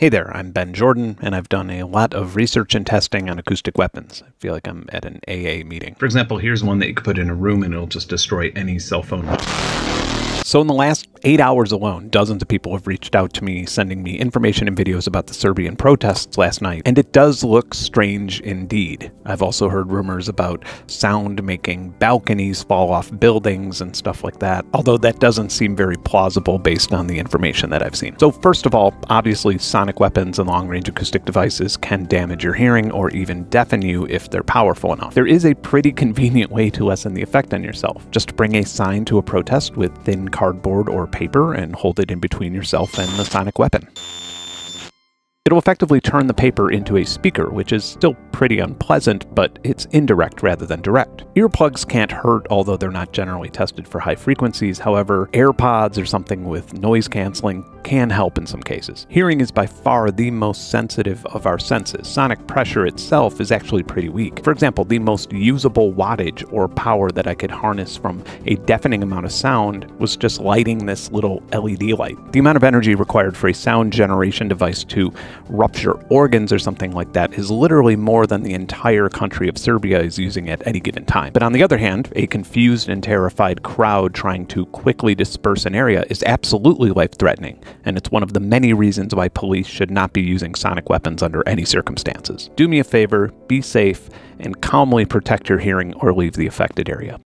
Hey there, I'm Benn Jordan, and I've done a lot of research and testing on acoustic weapons. I feel like I'm at an AA meeting. For example, here's one that you could put in a room and it'll just destroy any cell phone. So, in the last eight hours alone, dozens of people have reached out to me, sending me information and videos about the Serbian protests last night, and it does look strange indeed. I've also heard rumors about sound making balconies fall off buildings and stuff like that, although that doesn't seem very plausible based on the information that I've seen. So, first of all, obviously, sonic weapons and long range acoustic devices can damage your hearing or even deafen you if they're powerful enough. There is a pretty convenient way to lessen the effect on yourself. Just bring a sign to a protest with thin cardboard or paper and hold it in between yourself and the sonic weapon. It'll effectively turn the paper into a speaker, which is still pretty unpleasant, but it's indirect rather than direct. Earplugs can't hurt, although they're not generally tested for high frequencies. However, AirPods or something with noise canceling can help in some cases. Hearing is by far the most sensitive of our senses. Sonic pressure itself is actually pretty weak. For example, the most usable wattage or power that I could harness from a deafening amount of sound was just lighting this little LED light. The amount of energy required for a sound generation device to rupture organs or something like that is literally more than the entire country of Serbia is using at any given time. But on the other hand, a confused and terrified crowd trying to quickly disperse an area is absolutely life threatening, and it's one of the many reasons why police should not be using sonic weapons under any circumstances. Do me a favor, be safe, and calmly protect your hearing or leave the affected area.